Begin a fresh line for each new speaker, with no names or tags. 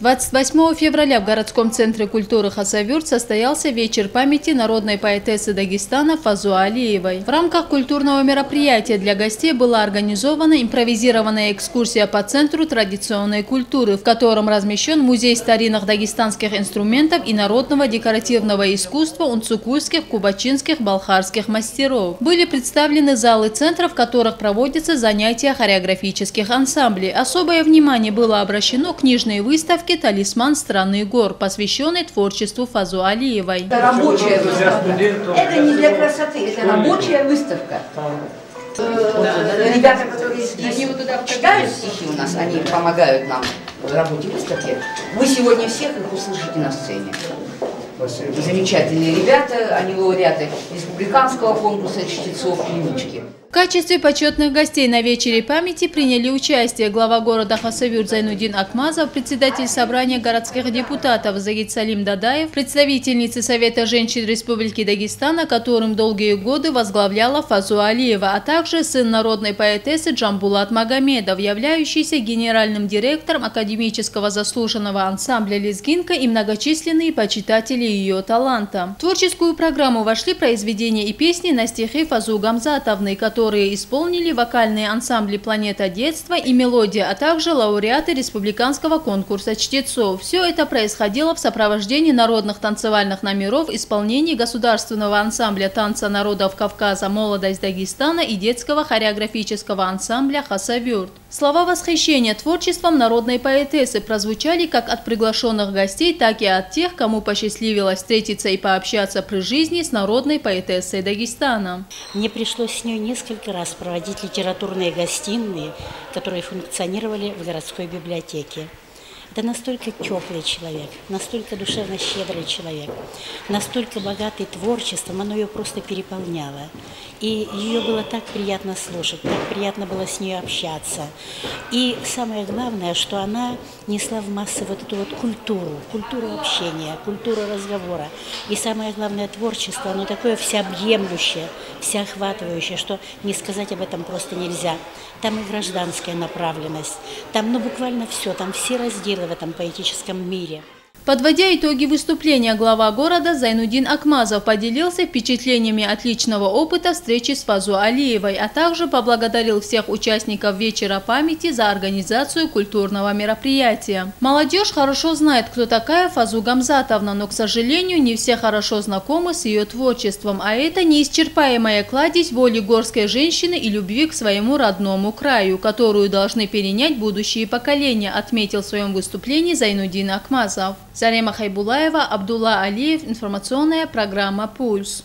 28 февраля в городском центре культуры Хасавюрт состоялся вечер памяти народной поэтессы Дагестана Фазу Алиевой. В рамках культурного мероприятия для гостей была организована импровизированная экскурсия по центру традиционной культуры, в котором размещен музей старинных дагестанских инструментов и народного декоративного искусства унцукульских, кубачинских, балхарских мастеров. Были представлены залы центра, в которых проводятся занятия хореографических ансамблей. Особое внимание было обращено к книжной выставке выставке «Талисман страны гор», посвященной творчеству Фазу Алиевой.
Это рабочая выставка. Это не для красоты, это рабочая выставка. Э, ребята, которые здесь читают стихи у нас, они помогают нам в работе выставки. Вы сегодня всех их услышите на сцене. Спасибо. Замечательные ребята, они лауреаты республиканского конкурса чтецов «Клинички».
В качестве почетных гостей на вечере памяти приняли участие глава города Хасавюрт Зайнудин Акмазов, председатель собрания городских депутатов Загид Салим Дадаев, представительницы Совета женщин Республики Дагестана, которым долгие годы возглавляла Фазу Алиева, а также сын народной поэтессы Джамбулат Магомедов, являющийся генеральным директором академического заслуженного ансамбля «Лезгинка» и многочисленные почитатели ее таланта. В творческую программу вошли произведения и песни на стихи Фазу Гамзатовны, которые которые исполнили вокальные ансамбли «Планета детства» и «Мелодия», а также лауреаты республиканского конкурса чтецов. Все это происходило в сопровождении народных танцевальных номеров, исполнении государственного ансамбля танца народов Кавказа «Молодость Дагестана» и детского хореографического ансамбля «Хасавюрт». Слова восхищения творчеством народной поэтессы прозвучали как от приглашенных гостей, так и от тех, кому посчастливилось встретиться и пообщаться при жизни с народной поэтессой Дагестана.
Мне пришлось с ней несколько раз проводить литературные гостиные, которые функционировали в городской библиотеке. Это настолько теплый человек, настолько душевно щедрый человек, настолько богатый творчеством, оно ее просто переполняло. И ее было так приятно слушать, так приятно было с ней общаться. И самое главное, что она несла в массы вот эту вот культуру, культуру общения, культуру разговора. И самое главное, творчество, оно такое всеобъемлющее, всеохватывающее, что не сказать об этом просто нельзя. Там и гражданская направленность, там ну буквально все, там все разделы в этом поэтическом мире.
Подводя итоги выступления, глава города Зайнудин Акмазов поделился впечатлениями отличного опыта встречи с Фазу Алиевой, а также поблагодарил всех участников вечера памяти за организацию культурного мероприятия. Молодежь хорошо знает, кто такая Фазу Гамзатовна, но, к сожалению, не все хорошо знакомы с ее творчеством, а это неисчерпаемая кладезь воли горской женщины и любви к своему родному краю, которую должны перенять будущие поколения, отметил в своем выступлении Зайнудин Акмазов. Зарема Хайбулаева, Абдулла Алиев, информационная программа «Пульс».